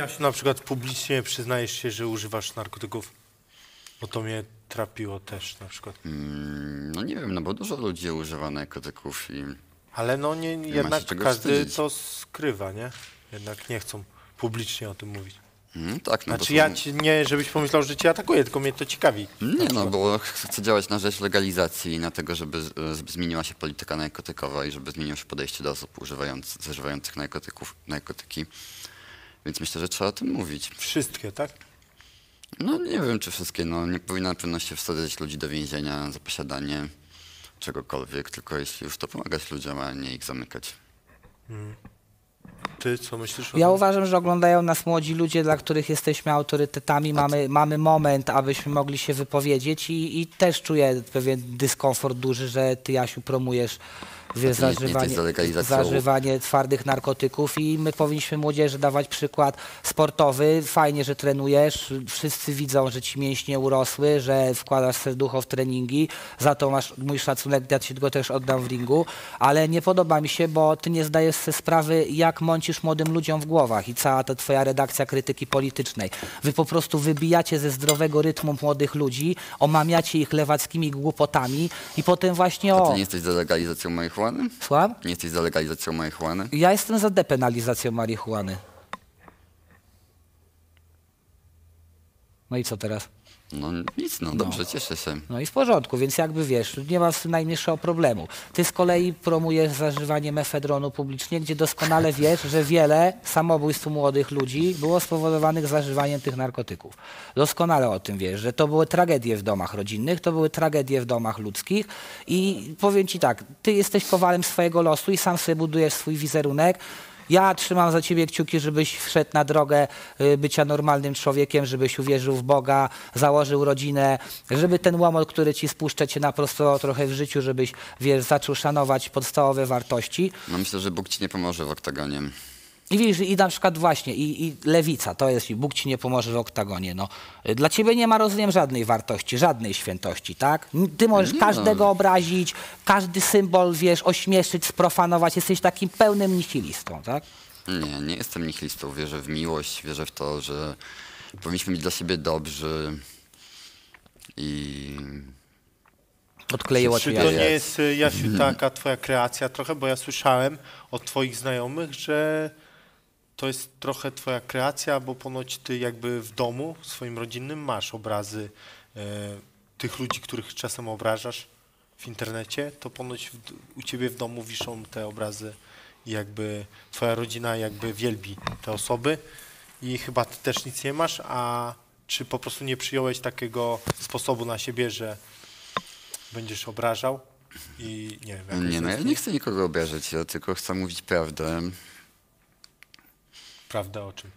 Jasiu, na przykład publicznie przyznajesz się, że używasz narkotyków? Bo to mnie trapiło też na przykład. Mm, No nie wiem, no bo dużo ludzi używa narkotyków i Ale no nie, ma jednak się każdy wstydzić. to skrywa, nie? Jednak nie chcą publicznie o tym mówić. mm, tak, no Znaczy są- ja ci, nie, żebyś pomyślał, że cię atakuję, tylko mnie to ciekawi. Nie no, bo chcę działać na rzecz legalizacji i na tego, żeby, żeby zmieniła się polityka narkotykowa i żeby zmieniło się podejście do osób używających, zażywających narkotyków, narkotyki. Więc myślę, że trzeba o tym mówić. Wszystkie, tak? No nie wiem, czy wszystkie, no nie powinno na pewno się wsadzać ludzi do więzienia za posiadanie czegokolwiek, tylko jeśli już to pomagać ludziom, a nie ich zamykać. Ty co myślisz o Ja tym? uważam, że oglądają nas młodzi ludzie, dla których jesteśmy autorytetami. Mamy, mamy moment, abyśmy mogli się wypowiedzieć i, i też czuję pewien dyskomfort duży, że ty, Jasiu, promujesz wiesz, zażywanie, zażywanie twardych narkotyków i my powinniśmy młodzieży dawać przykład sportowy. Fajnie, że trenujesz. Wszyscy widzą, że ci mięśnie urosły, że wkładasz serducho w treningi. Za to masz mój szacunek, ja ci go też oddam w ringu. Ale nie podoba mi się, bo ty nie zdajesz sobie sprawy, jak mącisz młodym ludziom w głowach i cała ta twoja redakcja krytyki politycznej. Wy po prostu wybijacie ze zdrowego rytmu młodych ludzi, omamiacie ich lewackimi głupotami i potem właśnie A o... ty nie jesteś za legalizacją marihuany? Słucham? Nie jesteś za legalizacją marihuany? Ja jestem za depenalizacją marihuany. No i co teraz? No nic, no dobrze, cieszę się. No i w porządku, więc jakby wiesz, nie ma z tym najmniejszego problemu. Ty z kolei promujesz zażywanie mefedronu publicznie, gdzie doskonale wiesz, że wiele samobójstw młodych ludzi było spowodowanych zażywaniem tych narkotyków. Doskonale o tym wiesz, że to były tragedie w domach rodzinnych, to były tragedie w domach ludzkich i powiem ci tak, ty jesteś kowalem swojego losu i sam sobie budujesz swój wizerunek. Ja trzymam za ciebie kciuki, żebyś wszedł na drogę y, bycia normalnym człowiekiem, żebyś uwierzył w Boga, założył rodzinę, żeby ten łomot, który ci spuszcza cię naprosto trochę w życiu, żebyś wiesz, zaczął szanować podstawowe wartości. No myślę, że Bóg ci nie pomoże w oktagonie. I widzisz, i na przykład właśnie, i, i lewica, to jest, i Bóg ci nie pomoże w oktagonie. No. Dla ciebie nie ma, rozumiem, żadnej wartości, żadnej świętości, tak? Ty możesz Nie każdego no. obrazić, każdy symbol, wiesz, ośmieszyć, sprofanować, jesteś takim pełnym nihilistą, tak? Nie, nie jestem nihilistą. Wierzę w miłość, wierzę w to, że powinniśmy być dla siebie dobrzy i Odkleiło Czy to nie jest, y, Jasiu, taka twoja kreacja trochę? Bo ja słyszałem od twoich znajomych, że to jest trochę twoja kreacja, bo ponoć ty jakby w domu swoim rodzinnym masz obrazy e, tych ludzi, których czasem obrażasz w internecie, to ponoć w, u ciebie w domu wiszą te obrazy i jakby twoja rodzina jakby wielbi te osoby i chyba ty też nic nie masz, a czy po prostu nie przyjąłeś takiego sposobu na siebie, że będziesz obrażał i nie wiem. jakoś nie, no ja nie chcę nikogo obrażać, ja tylko chcę mówić prawdę. Prawda o czym?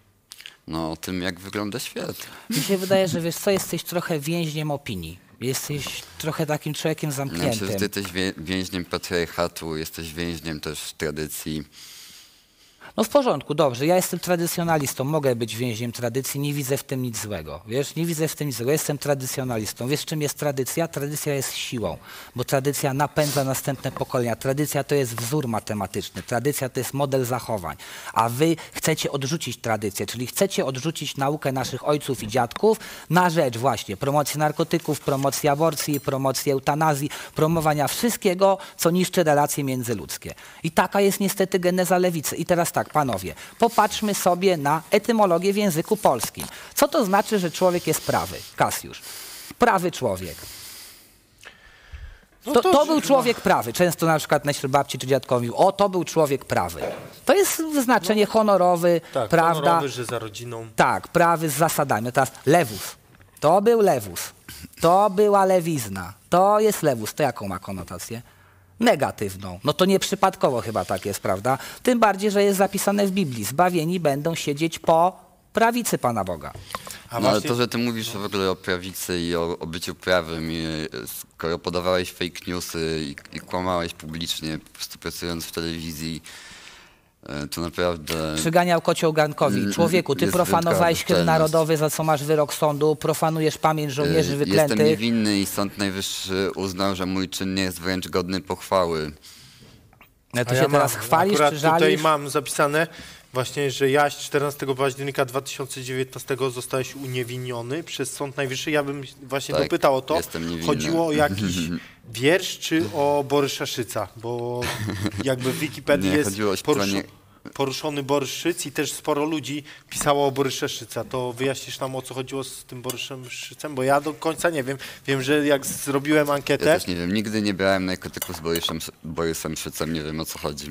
No, o tym, jak wygląda świat. Mi się wydaje, że wiesz co, jesteś trochę więźniem opinii. Jesteś trochę takim człowiekiem myślę, zamkniętym. że ty jesteś więźniem patriarchatu, jesteś więźniem też tradycji. No w porządku, dobrze. Ja jestem tradycjonalistą, mogę być więźniem tradycji, nie widzę w tym nic złego. Wiesz, nie widzę w tym nic złego. Jestem tradycjonalistą. Wiesz, czym jest tradycja? Tradycja jest siłą, bo tradycja napędza następne pokolenia. Tradycja to jest wzór matematyczny, tradycja to jest model zachowań. A wy chcecie odrzucić tradycję, czyli chcecie odrzucić naukę naszych ojców i dziadków na rzecz właśnie promocji narkotyków, promocji aborcji, promocji eutanazji, promowania wszystkiego, co niszczy relacje międzyludzkie. I taka jest niestety geneza lewicy. I teraz tak, panowie, popatrzmy sobie na etymologię w języku polskim. Co to znaczy, że człowiek jest prawy? Kasjusz. Prawy człowiek. No To, to był człowiek prawy. Często na przykład nasi babci czy dziadkowie mówił, o to był człowiek prawy. To jest znaczenie honorowy, Tak, prawda? honorowy, że za rodziną. Tak, prawy z zasadami. Teraz lewus. To był lewus. To była lewizna. To jest lewus. To jaką ma konotację? Negatywną. No to nieprzypadkowo chyba tak jest, prawda? Tym bardziej, że jest zapisane w Biblii. Zbawieni będą siedzieć po prawicy Pana Boga. A No ale to, że ty mówisz w ogóle o prawicy i o, o byciu prawym, i e, skoro podawałeś fake newsy i, i kłamałeś publicznie, po prostu pracując w telewizji, to naprawdę... Przyganiał kocioł garnkowi. Człowieku, ty profanowałeś hymn narodowy, za co masz wyrok sądu, profanujesz pamięć żołnierzy E, Jestem wyklętych. niewinny i Sąd Najwyższy uznał, że mój czyn nie jest wręcz godny pochwały. No, a ty ja się teraz mam, chwalisz akurat czy tutaj żalisz? mam zapisane, Właśnie, że Jaś 14 października 2019 zostałeś uniewinniony przez Sąd Najwyższy. Ja bym właśnie Tak, dopytał o to. jestem. Chodziło o jakiś wiersz czy o Borysza Szyca? Bo jakby w Wikipedii Nie, jest chodziło o śpiewanie- poruszony Borys Szyc i też sporo ludzi pisało o Borysze Szyca. To wyjaśnisz nam o co chodziło z tym Borysem Szycem? Bo ja do końca nie wiem. Wiem, że jak zrobiłem Ja ankietę, też nie wiem, nigdy nie brałem narkotyków z Borysem, Borysem Szycem, nie wiem o co chodzi.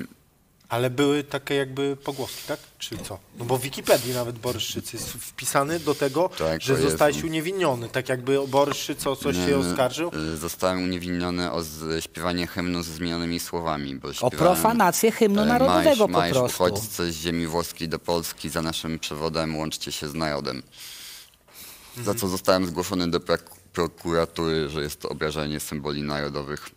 Ale były takie jakby pogłoski, tak? Czy co? No bo w Wikipedii nawet Borys Szyc jest wpisany do tego, Tak, że zostałeś uniewinniony. Tak jakby Borys Szyc o coś Nie, się oskarżył. y, Zostałem uniewinniony o śpiewanie hymnu ze zmienionymi słowami. Bo O profanację hymnu e, narodowego Majsz, po prostu. uchodźcy z ziemi włoskiej do Polski za naszym przewodem, łączcie się z narodem. Za Mhm. co zostałem zgłoszony do prokuratury, że jest to obrażanie symboli narodowych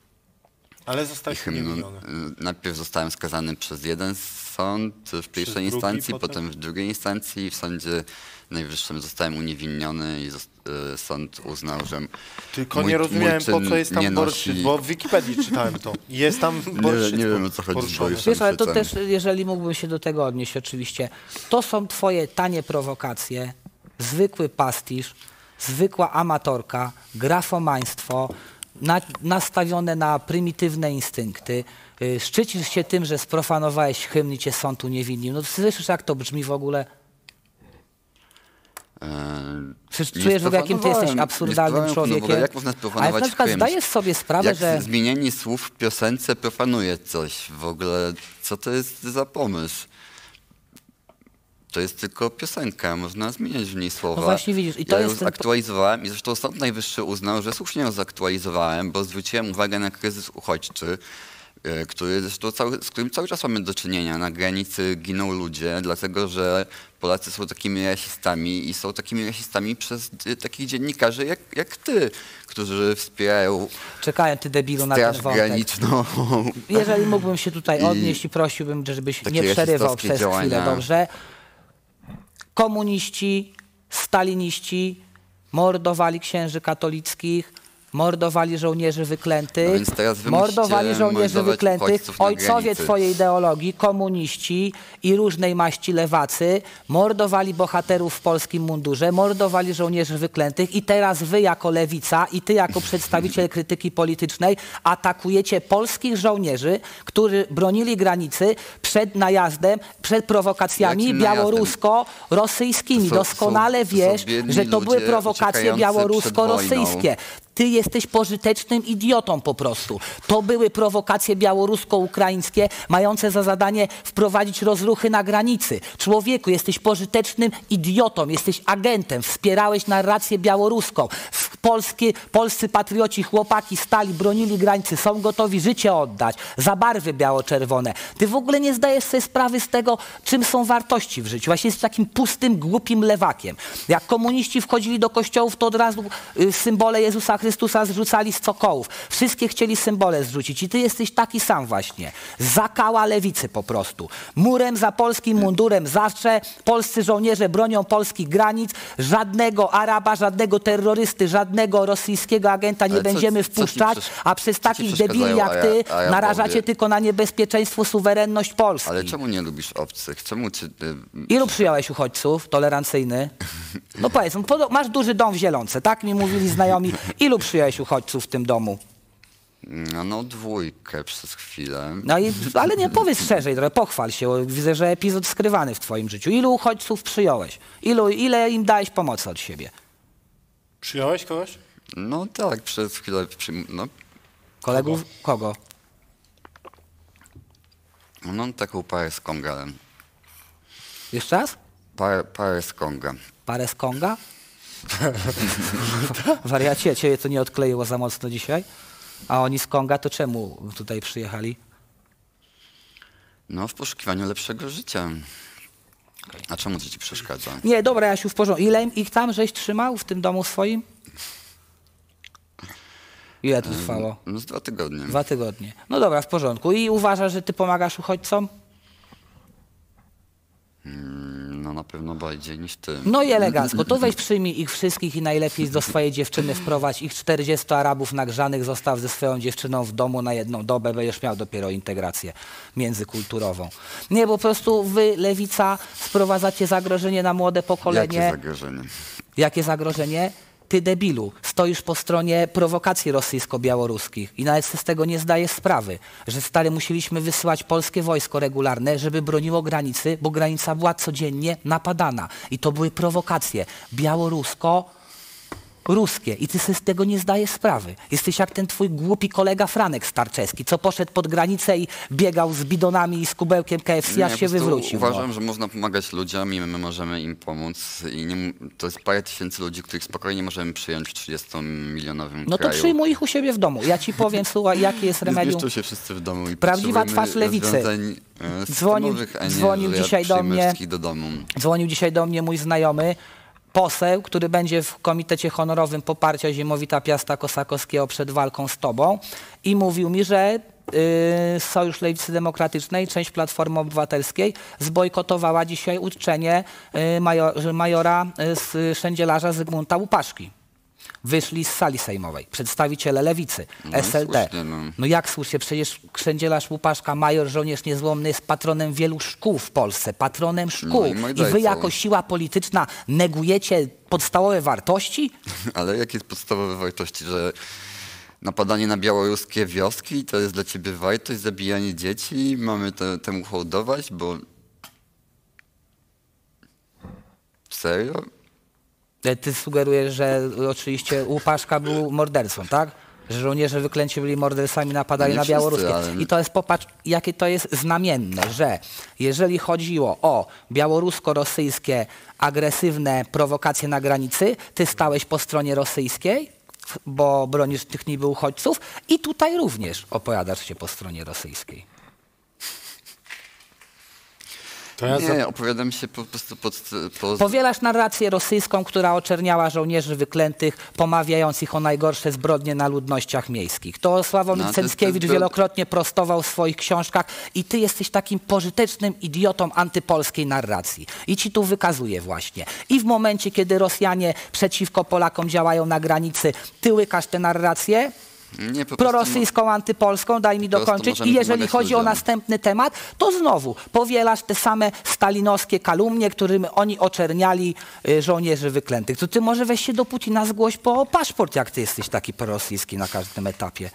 Ale zostałeś uniewinniony. Y, Najpierw zostałem skazany przez jeden sąd w pierwszej instancji, potem? potem w drugiej instancji i w sądzie najwyższym zostałem uniewinniony i y, sąd uznał, że Tylko mój- nie mój rozumiałem, po co jest tam nie nosi- Szyc, bo w Wikipedii czytałem to. Jest tam Szyc nie wiem, o co chodzi z. Borysem. Wiesz, ale to też, jeżeli mógłbym się do tego odnieść, oczywiście. To są twoje tanie prowokacje, zwykły pastisz, zwykła amatorka, grafomaństwo, na, nastawione na prymitywne instynkty. Y, Szczycisz się tym, że sprofanowałeś hymn i cię sąd uniewinnił. No słyszysz, jak to brzmi w ogóle? Przecież nie czujesz w ogóle, jakim ty jesteś absurdalnym sprofanował- no człowiekiem. Jak można Ale na przykład hymn? zdajesz sobie sprawę, Jak że... zmienienie słów w piosence profanuje coś w ogóle? Co to jest za pomysł? To jest tylko piosenka, można zmieniać w niej słowa. No właśnie widzisz, i to ja jest ją ten- zaktualizowałem i zresztą Sąd Najwyższy uznał, że słusznie ją zaktualizowałem, bo zwróciłem uwagę na kryzys uchodźczy, e, który zresztą cały, z którym cały czas mamy do czynienia. Na granicy giną ludzie, dlatego że Polacy są takimi rasistami i są takimi rasistami przez e, takich dziennikarzy jak, jak ty, którzy wspierają Czekałem, ty debilu, na ten wątek. Graniczną. Jeżeli mógłbym się tutaj I odnieść i prosiłbym, żebyś nie przerywał przez chwilę, dobrze? Komuniści, staliniści mordowali księży katolickich, mordowali żołnierzy wyklętych, No mordowali żołnierzy wyklętych, ojcowie twojej ideologii, komuniści i różnej maści lewacy, mordowali bohaterów w polskim mundurze, mordowali żołnierzy wyklętych i teraz wy jako lewica i ty jako przedstawiciel krytyki politycznej atakujecie polskich żołnierzy, którzy bronili granicy przed najazdem, przed prowokacjami białorusko-rosyjskimi. Doskonale wiesz, że to były prowokacje białorusko-rosyjskie. Ty jesteś pożytecznym idiotą po prostu. To były prowokacje białorusko-ukraińskie, mające za zadanie wprowadzić rozruchy na granicy. Człowieku, jesteś pożytecznym idiotą, jesteś agentem, wspierałeś narrację białoruską. Polskie, polscy patrioci, chłopaki stali, bronili granicy, są gotowi życie oddać za barwy biało-czerwone. Ty w ogóle nie zdajesz sobie sprawy z tego, czym są wartości w życiu. Właśnie jesteś takim pustym, głupim lewakiem. Jak komuniści wchodzili do kościołów, to od razu y, symbole Jezusa Chrystusa zrzucali z cokołów. Wszystkie chcieli symbole zrzucić i ty jesteś taki sam właśnie. Zakała lewicy po prostu. Murem za polskim mundurem zawsze polscy żołnierze bronią polskich granic. Żadnego Araba, żadnego terrorysty, żadnego rosyjskiego agenta nie Ale będziemy co wpuszczać, a przez takich debili jak ty Ara- Arabowie? narażacie tylko na niebezpieczeństwo suwerenność Polski. Ale czemu nie lubisz obcych? Czemu cię... y, Ilu przyjąłeś uchodźców tolerancyjny? No powiedz, no masz duży dom w Zielonce, tak mi mówili znajomi. Ilu przyjąłeś uchodźców w tym domu? No, no dwójkę przez chwilę. No i, ale nie powiedz szerzej, trochę pochwal się. Widzę, że epizod skrywany w twoim życiu. Ilu uchodźców przyjąłeś? Ilu, ile im dałeś pomocy od siebie? Przyjąłeś kogoś? No tak, przez chwilę... Przy, no, Kolegów? Kogo? no taką parę z Konga. ale- Jeszcze raz? Parę, parę z Konga. Parę z Konga? Wariacie, ciebie to nie odkleiło za mocno dzisiaj? A oni z Konga to czemu tutaj przyjechali? No w poszukiwaniu lepszego życia. A czemu to ci przeszkadza? Nie, dobra, Jasiu, w porządku. Ile ich tam żeś trzymał w tym domu swoim? Ile to trwało? No z dwa tygodnie. Dwa tygodnie. No dobra, w porządku. I uważasz, że ty pomagasz uchodźcom? Mm, No na pewno bardziej niż ty. No i elegancko. To weź przyjmij ich wszystkich i najlepiej do swojej dziewczyny wprowadź ich 40 Arabów nagrzanych, zostaw ze swoją dziewczyną w domu na jedną dobę, będziesz miał dopiero integrację międzykulturową. Nie, bo po prostu wy, lewica, sprowadzacie zagrożenie na młode pokolenie. Jakie zagrożenie? Jakie zagrożenie? Ty debilu, stoisz po stronie prowokacji rosyjsko-białoruskich i nawet z tego nie zdajesz sprawy, że stary musieliśmy wysyłać polskie wojsko regularne, żeby broniło granicy, bo granica była codziennie napadana. I to były prowokacje białorusko ruskie i ty sobie z tego nie zdajesz sprawy. Jesteś jak ten twój głupi kolega Franek Starczewski, co poszedł pod granicę i biegał z bidonami i z kubełkiem KFC, aż się wywrócił. no. Uważam, że można pomagać ludziom i my możemy im pomóc. I nie, to jest parę tysięcy ludzi, których spokojnie możemy przyjąć w 30-milionowym No to kraju. przyjmuj ich u siebie w domu. Ja ci powiem, słuchaj, jakie jest remedium. zmieszczą się wszyscy w domu i Prawdziwa twarz lewicy. e, Dzwonił- dzwonił dzisiaj do mnie- do domu. Dzwonił dzisiaj do mnie mój znajomy, poseł, który będzie w Komitecie Honorowym Poparcia Ziemowita Piasta Kosakowskiego przed walką z tobą i mówił mi, że yy, Sojusz Lewicy Demokratycznej, część Platformy Obywatelskiej zbojkotowała dzisiaj uczczenie yy, major, majora yy, z szędzielarza Zygmunta Łupaszki. Wyszli z sali sejmowej przedstawiciele lewicy, No SLD. słusznie, no. No jak słusznie, przecież księdzielarz Łupaszka, major, żołnierz niezłomny jest patronem wielu szkół w Polsce, patronem szkół. No i I wy jako siła polityczna negujecie podstawowe wartości? Ale jakie podstawowe wartości, że napadanie na białoruskie wioski to jest dla ciebie wartość, zabijanie dzieci, mamy te, temu hołdować, bo... Serio? E, Ty sugerujesz, że oczywiście Łupaszka był mordercą, tak? Że żołnierze wyklęci byli mordercami, napadali Nie na białoruskie. ale- I to jest, popatrz, jakie to jest znamienne, że jeżeli chodziło o białorusko-rosyjskie agresywne prowokacje na granicy, ty stałeś po stronie rosyjskiej, bo bronisz tych niby uchodźców i tutaj również opowiadasz się po stronie rosyjskiej. To ja za... Nie, opowiadam się po prostu pod... Po, Powielasz narrację rosyjską, która oczerniała żołnierzy wyklętych, pomawiając ich o najgorsze zbrodnie na ludnościach miejskich. To Sławomir No, Cęckiewicz to- wielokrotnie prostował w swoich książkach i ty jesteś takim pożytecznym idiotą antypolskiej narracji. I ci tu wykazuje właśnie. I w momencie, kiedy Rosjanie przeciwko Polakom działają na granicy, ty łykasz tę narrację, nie, prorosyjską, antypolską, daj mi dokończyć. I jeżeli chodzi o ludziom. następny temat, to znowu powielasz te same stalinowskie kalumnie, którymi oni oczerniali y, żołnierzy wyklętych. To ty może weź się do Putina zgłoś po paszport, jak ty jesteś taki prorosyjski na każdym etapie.